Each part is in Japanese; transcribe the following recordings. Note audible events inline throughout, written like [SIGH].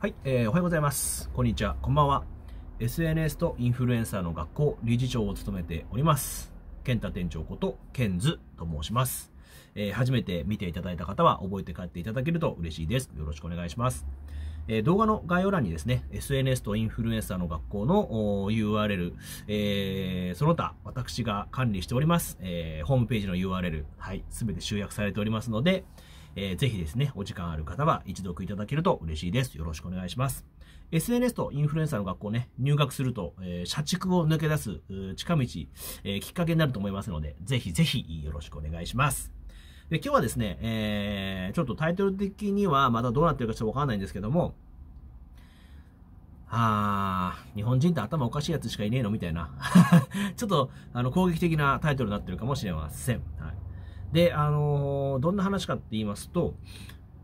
はい、えー、おはようございます。こんにちは、こんばんは。SNS とインフルエンサーの学校理事長を務めております。健太店長こと、ケンズと申します。えー、初めて見ていただいた方は覚えて帰っていただけると嬉しいです。よろしくお願いします。えー、動画の概要欄にですね、SNS とインフルエンサーの学校の URL、えー、その他、私が管理しております、えー、ホームページの URL、はい、すべて集約されておりますので、えー、ぜひですね、お時間ある方は一読いただけると嬉しいです。よろしくお願いします。SNS とインフルエンサーの学校ね、入学すると、えー、社畜を抜け出す近道、えー、きっかけになると思いますので、ぜひぜひよろしくお願いします。で、今日はですね、えー、ちょっとタイトル的にはまだどうなってるかちょっとわかんないんですけども、あー、日本人って頭おかしいやつしかいねえの？みたいな。[LAUGHS] ちょっと、あの、攻撃的なタイトルになってるかもしれません。はい。で、あのー、どんな話かって言いますと、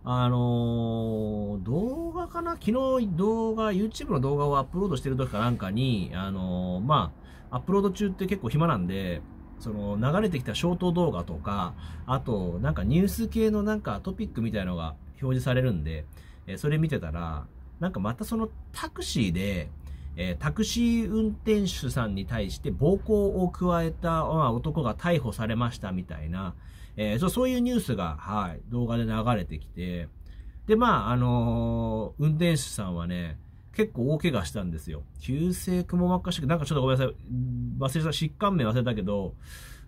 あのー、動画かな？昨日動画、YouTube の動画をアップロードしてる時かなんかに、あのー、まあ、アップロード中って結構暇なんで、その流れてきたショート動画とか、あとなんかニュース系のなんかトピックみたいのが表示されるんで、えそれ見てたら、なんかまたそのタクシーで、えー、タクシー運転手さんに対して暴行を加えた、まあ、男が逮捕されましたみたいな、えー、そういうニュースが、はい、動画で流れてきて、で、まあ、あのー、運転手さんはね、結構大怪我したんですよ。急性くも膜下出血、なんかちょっとごめんなさい、忘れた、疾患名忘れたけど、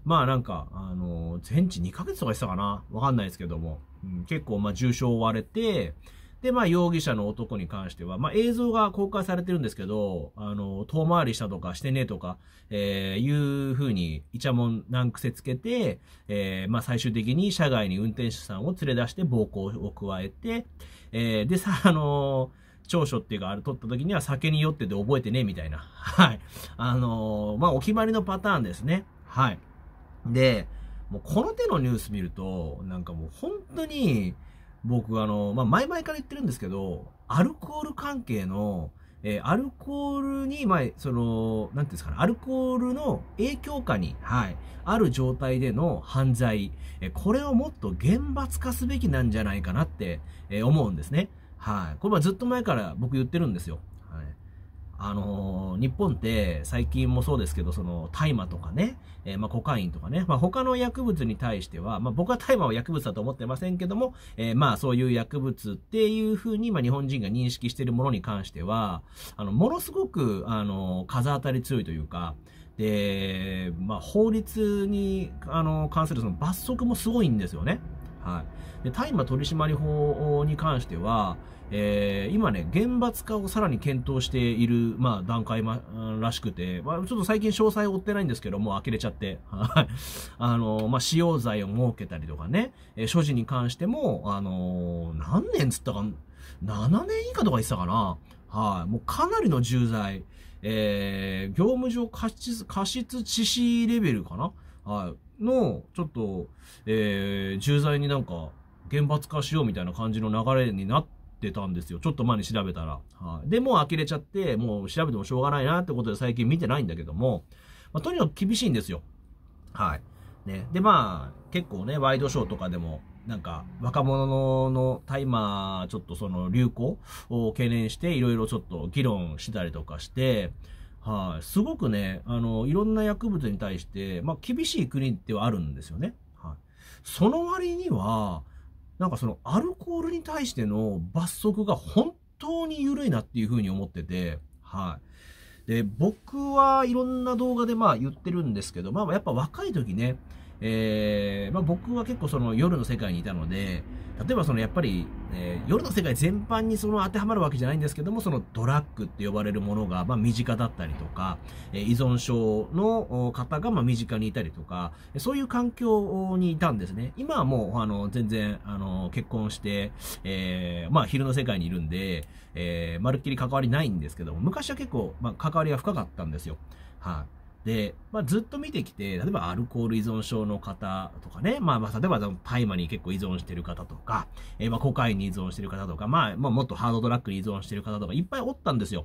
まあなんか、あのー、全治2ヶ月とかしたかな。わかんないですけども、うん、結構まあ重傷を負われて、で、まあ、容疑者の男に関しては、まあ、映像が公開されてるんですけど、あの、遠回りしたとかしてねとか、えー、いうふうに、イチャモン難癖つけて、えー、まあ、最終的に車外に運転手さんを連れ出して暴行を加えて、えー、で、さ、[LAUGHS] あの長所っていうか、あれ取った時には酒に酔ってて覚えてね、みたいな。[LAUGHS] はい。あのー、まあ、お決まりのパターンですね。はい。で、もうこの手のニュース見ると、なんかもう本当に、僕あの、まあ、前々から言ってるんですけど、アルコール関係の、えー、アルコールに、まあ、その、なんていうんですかね、アルコールの影響下に、はい、ある状態での犯罪、えー、これをもっと厳罰化すべきなんじゃないかなって、えー、思うんですね。はい。これはずっと前から僕言ってるんですよ。あのー、日本って最近もそうですけど、その大麻とかね、えー、まあ、コカインとかね、まあ、他の薬物に対しては、まあ、僕は大麻は薬物だと思ってませんけども、えー、まあ、そういう薬物っていうふうに、まあ、日本人が認識しているものに関しては、あの、ものすごく、あの、風当たり強いというか、で、まあ、法律に、あの、関するその罰則もすごいんですよね。はい。で、大麻取締法に関しては、えー、今ね、厳罰化をさらに検討している、まあ、段階、ま、らしくて、まあ、ちょっと最近詳細を追ってないんですけどもう、呆れちゃって、はい。あの、まあ、使用罪を設けたりとかね、えー、所持に関しても、あのー、何年つったか、7年以下とか言ってたかな？はい。もうかなりの重罪、えー、業務上過失、過失致死レベルかな？はい。の、ちょっと、えー、重罪になんか、厳罰化しようみたいな感じの流れになってたんですよ。ちょっと前に調べたら。はい。で、もう呆れちゃって、もう調べてもしょうがないなってことで最近見てないんだけども、まあ、とにかく厳しいんですよ。はい。ね。で、まあ、結構ね、ワイドショーとかでも、なんか、若者のタイマー、ちょっとその流行を懸念して、いろいろちょっと議論したりとかして、はい、すごくね、あの、いろんな薬物に対して、まあ、厳しい国ではあるんですよね。はい。その割には、なんかそのアルコールに対しての罰則が本当に緩いなっていうふうに思ってて、はい。で、僕はいろんな動画でまあ言ってるんですけど、まあやっぱ若い時ね、えー、まあ、僕は結構その夜の世界にいたので、例えばそのやっぱり、えー、夜の世界全般にその当てはまるわけじゃないんですけども、そのドラッグって呼ばれるものがまあ身近だったりとか、えー、依存症の方がまあ身近にいたりとか、そういう環境にいたんですね。今はもうあの全然あの結婚して、えー、まあ昼の世界にいるんで、えー、まるっきり関わりないんですけども、昔は結構、まあ、関わりが深かったんですよ。はい、で、まあ、ずっと見てきて、例えばアルコール依存症の方とかね、まあ、まあ、例えば大麻に結構依存してる方とか、えー、まあ、コカインに依存してる方とか、まあ、まあ、もっとハードドラッグに依存してる方とか、いっぱいおったんですよ。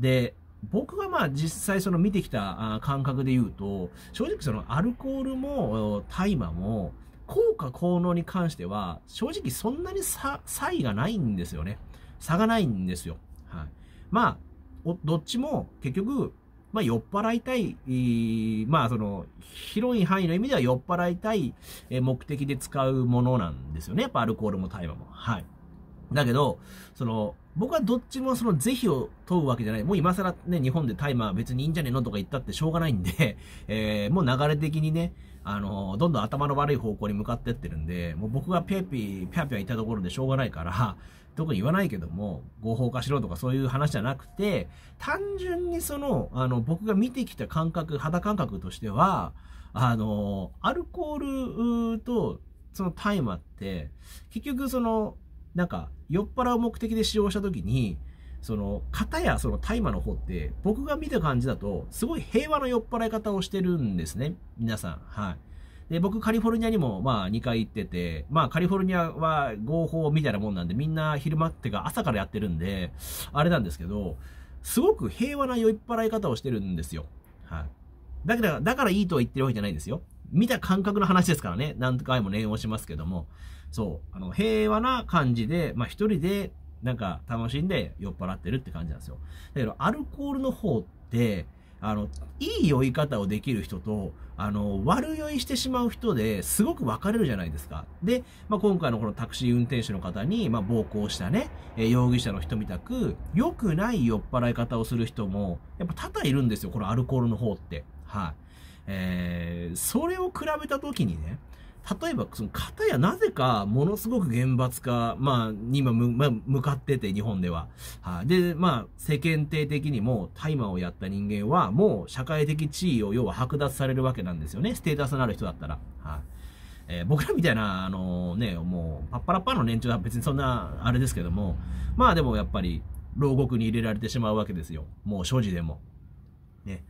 で、僕がまあ実際その見てきた感覚で言うと、正直そのアルコールも大麻も効果効能に関しては正直そんなに差異がないんですよね。差がないんですよ。はい。まあ、どっちも結局、まあ、酔っ払いたい、まあ、その、広い範囲の意味では酔っ払いたい目的で使うものなんですよね。やっぱアルコールも大麻も。はい。だけど、その、僕はどっちもその是非を問うわけじゃない。もう今更ね、日本でタイマー別にいいんじゃねえのとか言ったってしょうがないんで、[LAUGHS] えー、もう流れ的にね、あの、どんどん頭の悪い方向に向かってってるんで、もう僕がピャピー、ピャピャいたところでしょうがないから、[LAUGHS] 特に言わないけども、合法化しろとかそういう話じゃなくて、単純にその、あの、僕が見てきた感覚、肌感覚としては、あの、アルコールと、その大麻って、結局その、なんか、酔っ払う目的で使用した時に、その、型やその大麻の方って、僕が見た感じだと、すごい平和な酔っ払い方をしてるんですね。皆さん。はい。で、僕カリフォルニアにもまあ2回行ってて、まあカリフォルニアは合法みたいなもんなんでみんな昼間ってか朝からやってるんで、あれなんですけど、すごく平和な酔っ払い方をしてるんですよ。はい。だから、だからいいとは言ってるわけじゃないですよ。見た感覚の話ですからね。何回も念をしますけども。そう。あの、平和な感じで、まあ一人でなんか楽しんで酔っ払ってるって感じなんですよ。だけど、アルコールの方って、あの、いい酔い方をできる人と、あの、悪酔いしてしまう人ですごく分かれるじゃないですか。で、まあ、今回のこのタクシー運転手の方に、まあ、暴行したね、え容疑者の人みたく、良くない酔っ払い方をする人も、やっぱ多々いるんですよ、このアルコールの方って。はい。えー、それを比べた時にね、例えば、その、方やなぜか、ものすごく厳罰化、まあ、に今、まあ、向かってて、日本では。はい、で、まあ、世間体的にも、大麻をやった人間は、もう、社会的地位を、要は剥奪されるわけなんですよね。ステータスのある人だったら。はい、えー、僕らみたいな、あのね、もう、パッパラッパの年長は別にそんな、あれですけども、まあでもやっぱり、牢獄に入れられてしまうわけですよ。もう所持でも。ね。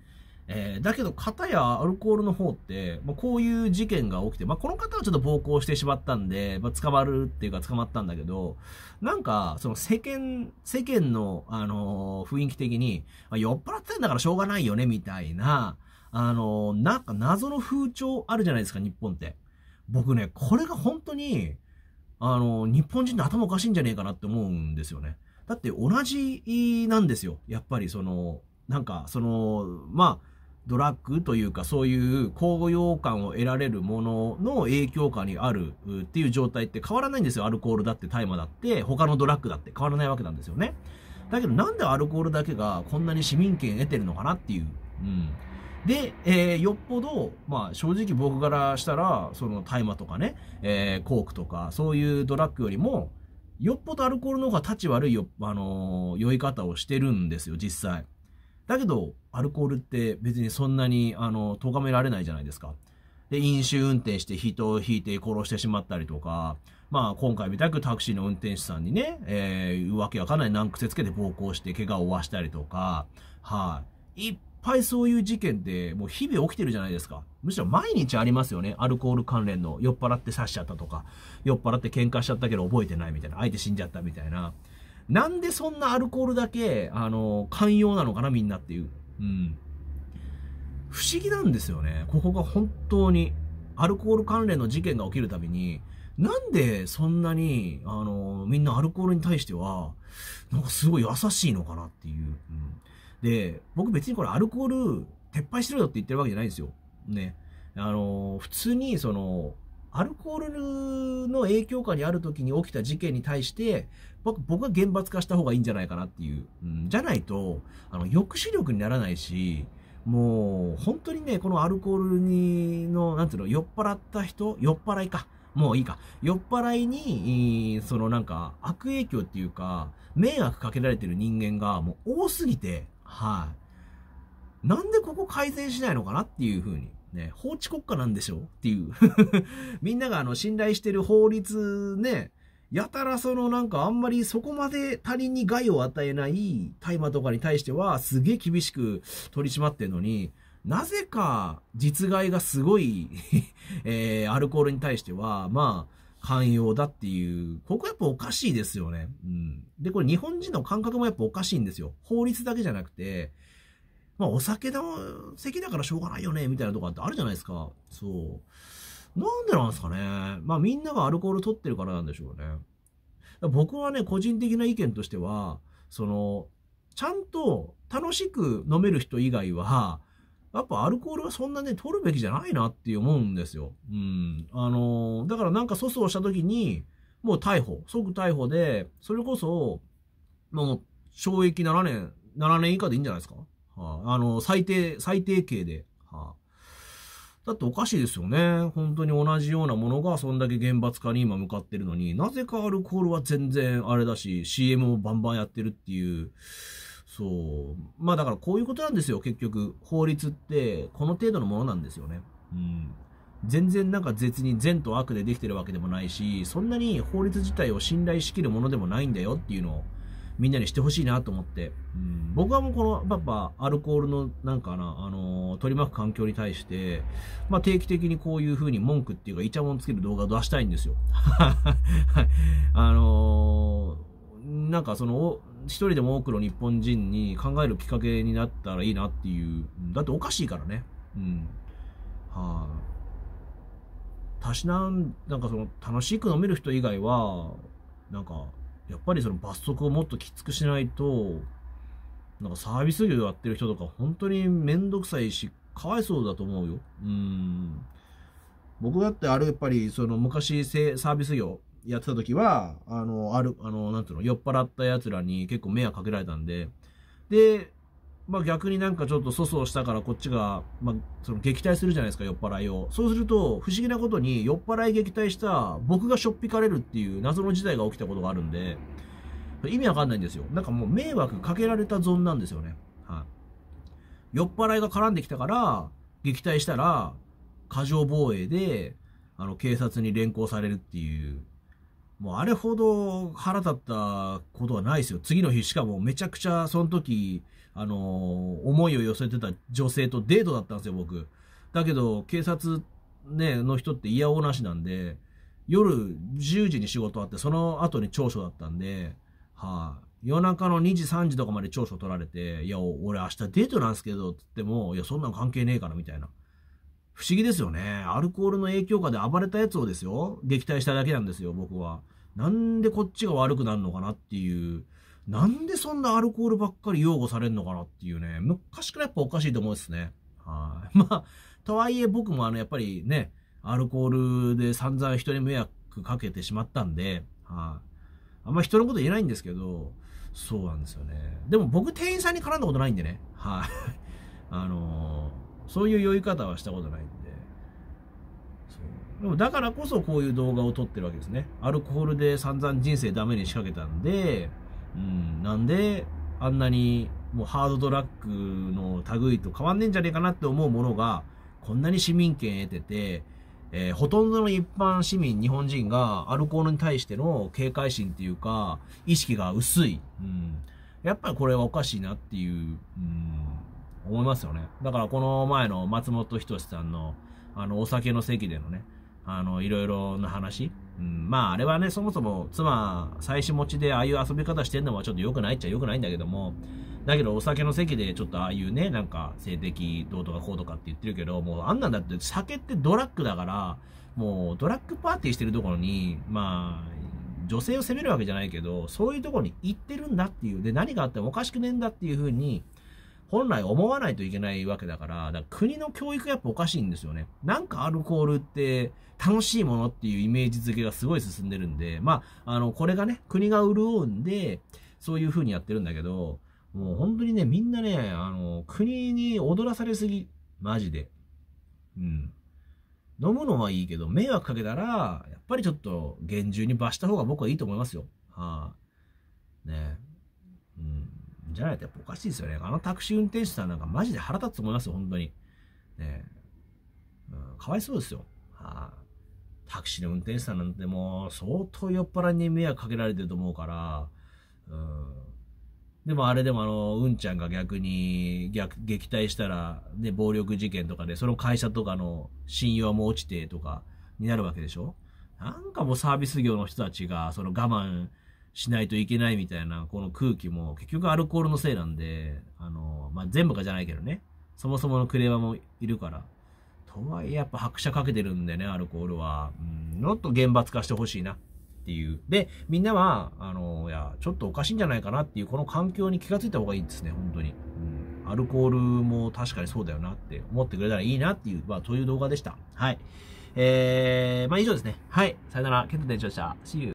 えー、だけど、型やアルコールの方って、まあ、こういう事件が起きて、まあ、この方はちょっと暴行してしまったんで、まあ、捕まるっていうか捕まったんだけど、なんか、その世間、世間の、あのー、雰囲気的に、まあ、酔っ払ってんだからしょうがないよね、みたいな、あのー、なんか謎の風潮あるじゃないですか、日本って。僕ね、これが本当に、あのー、日本人の頭おかしいんじゃねえかなって思うんですよね。だって同じなんですよ。やっぱりその、なんか、その、まあ、ドラッグというかそういう高揚感を得られるものの影響下にあるっていう状態って変わらないんですよ。アルコールだって大麻だって他のドラッグだって変わらないわけなんですよね。だけどなんでアルコールだけがこんなに市民権得てるのかなっていう。うん。で、えー、よっぽど、まあ正直僕からしたら、その大麻とかね、えー、コークとかそういうドラッグよりも、よっぽどアルコールの方が立ち悪いよ、あのー、酔い方をしてるんですよ、実際。だけど、アルコールって別にそんなに、あの、咎められないじゃないですか。で、飲酒運転して人を引いて殺してしまったりとか、まあ、今回みたくタクシーの運転手さんにね、えー、浮気はかなり難癖つけて暴行して怪我を負わしたりとか、はい、いっぱいそういう事件ってもう日々起きてるじゃないですか。むしろ毎日ありますよね。アルコール関連の酔っ払って刺しちゃったとか、酔っ払って喧嘩しちゃったけど覚えてないみたいな、相手死んじゃったみたいな。なんでそんなアルコールだけ、あの、寛容なのかな、みんなっていう。うん。不思議なんですよね。ここが本当に、アルコール関連の事件が起きるたびに、なんでそんなに、あの、みんなアルコールに対しては、なんかすごい優しいのかなっていう。うん、で、僕別にこれアルコール撤廃しろよって言ってるわけじゃないんですよ。ね。あの、普通にその、アルコールの影響下にある時に起きた事件に対して、僕は厳罰化した方がいいんじゃないかなっていう。うん、じゃないと、あの、抑止力にならないし、もう、本当にね、このアルコールに、の、なんていうの、酔っ払った人酔っ払いか。もういいか。酔っ払いに、そのなんか、悪影響っていうか、迷惑かけられてる人間がもう多すぎて、はい、なんでここ改善しないのかなっていうふうに。ね、法治国家なんでしょ？っていう [LAUGHS] みんながあの信頼してる法律ね、やたらそのなんかあんまりそこまで他人に害を与えない大麻とかに対してはすげえ厳しく取り締まってんのに、なぜか実害がすごい [LAUGHS] えー、アルコールに対しては、まあ、寛容だっていう、ここやっぱおかしいですよね。うん。で、これ日本人の感覚もやっぱおかしいんですよ。法律だけじゃなくて、まあお酒だ、席だからしょうがないよね、みたいなとこってあるじゃないですか。そう。なんでなんですかね。まあみんながアルコール取ってるからなんでしょうね。僕はね、個人的な意見としては、その、ちゃんと楽しく飲める人以外は、やっぱアルコールはそんなね、取るべきじゃないなって思うんですよ。うん。あの、だからなんか粗相した時に、もう逮捕、即逮捕で、それこそ、もう、懲役7年、7年以下でいいんじゃないですかはあ、あの、最低、最低刑で。はあ、だっておかしいですよね。本当に同じようなものがそんだけ厳罰化に今向かってるのに、なぜかアルコールは全然あれだし、CM もバンバンやってるっていう、そう。まあだからこういうことなんですよ、結局。法律ってこの程度のものなんですよね。うん。全然なんか絶に善と悪でできてるわけでもないし、そんなに法律自体を信頼しきるものでもないんだよっていうのをみんなにしてほしいなと思って、うん、僕はもうこのパパアルコールのなんかな、あのー、取り巻く環境に対して、まあ、定期的にこういう風に文句っていうかイチャモンつける動画を出したいんですよ。[LAUGHS] あのー、なんかその、一人でも多くの日本人に考えるきっかけになったらいいなっていう。だっておかしいからね。うん。はあ。たしなん、なんかその、楽しく飲める人以外は、なんか、やっぱりその罰則をもっときつくしないと、なんかサービス業やってる人とか本当にめんどくさいし、かわいそうだと思うよ。うん。僕だってあれやっぱりその昔サービス業やってた時は、あの、ある、あの、なんていうの、酔っ払った奴らに結構迷惑かけられたんで、で、まあ逆になんかちょっと粗相したからこっちが、まあその撃退するじゃないですか、酔っ払いを。そうすると、不思議なことに酔っ払い撃退した僕がしょっぴかれるっていう謎の事態が起きたことがあるんで、意味わかんないんですよ。なんかもう迷惑かけられたゾーンなんですよね。はい。酔っ払いが絡んできたから、撃退したら、過剰防衛で、あの、警察に連行されるっていう、もうあれほど腹立ったことはないですよ。次の日、しかもめちゃくちゃその時、あのー、思いを寄せてた女性とデートだったんですよ、僕。だけど、警察ね、の人って嫌おなしなんで、夜10時に仕事あって、その後に長所だったんで、はい、あ、夜中の2時3時とかまで長所取られて、いや、俺明日デートなんですけど、つっても、いや、そんなん関係ねえから、みたいな。不思議ですよね。アルコールの影響下で暴れたやつをですよ、撃退しただけなんですよ、僕は。なんでこっちが悪くなるのかなっていう、なんでそんなアルコールばっかり擁護されるのかなっていうね、昔からやっぱおかしいと思うんですね。はい。[LAUGHS] まあ、とはいえ僕もあの、やっぱりね、アルコールで散々人に迷惑かけてしまったんで、はい。あんま人のこと言えないんですけど、そうなんですよね。でも僕店員さんに絡んだことないんでね。はい。そういう酔い方はしたことないんで。でもだからこそこういう動画を撮ってるわけですね。アルコールで散々人生ダメに仕掛けたんで、うん、なんで、あんなにもうハードドラッグの類と変わんねえんじゃねえかなって思うものが、こんなに市民権得てて、えー、ほとんどの一般市民、日本人がアルコールに対しての警戒心っていうか、意識が薄い。うん、やっぱりこれはおかしいなっていう、うん、思いますよね。だからこの前の松本人志さんの、あの、お酒の席でのね、あの、いろいろな話、うん、まあ、あれはね、そもそも妻、妻子持ちでああいう遊び方してんのはちょっと良くないっちゃ良くないんだけども、だけどお酒の席でちょっとああいうね、なんか性的どうとかこうとかって言ってるけど、もうあんなんだって酒ってドラッグだから、もうドラッグパーティーしてるところに、まあ、女性を責めるわけじゃないけど、そういうところに行ってるんだっていう、で、何があってもおかしくねえんだっていうふうに、本来思わないといけないわけだから、から国の教育やっぱおかしいんですよね。なんかアルコールって楽しいものっていうイメージ付けがすごい進んでるんで、まあ、あの、これがね、国が潤うんで、そういう風にやってるんだけど、もう本当にね、みんなね、あの、国に踊らされすぎ。マジで。うん。飲むのはいいけど、迷惑かけたら、やっぱりちょっと厳重に罰した方が僕はいいと思いますよ。はあ。ね。じゃないとやっぱおかしいですよね。あのタクシー運転手さんなんかマジで腹立つと思いますよ、本当に。ねうん、かわいそうですよ。はあ、タクシーの運転手さんなんてもう相当酔っ払いに迷惑かけられてると思うから、うん。でもあれでもあの、うんちゃんが逆に逆撃退したら、ね、暴力事件とかで、その会社とかの信用も落ちてとかになるわけでしょ？なんかもうサービス業の人たちが、その我慢しないといけないみたいな、この空気も結局アルコールのせいなんで、あの、まあ、全部がじゃないけどね、そもそものクレーマーもいるから。とはいえやっぱ拍車かけてるんでね、アルコールは。うん、もっと厳罰化してほしいな。っていう。で、みんなは、あの、いや、ちょっとおかしいんじゃないかなっていう、この環境に気がついた方がいいですね、本当に。うん。アルコールも確かにそうだよなって思ってくれたらいいなっていう、まあ、そういう動画でした。はい。えー、まあ以上ですね。はい。さよなら。ケント店長でした。See you.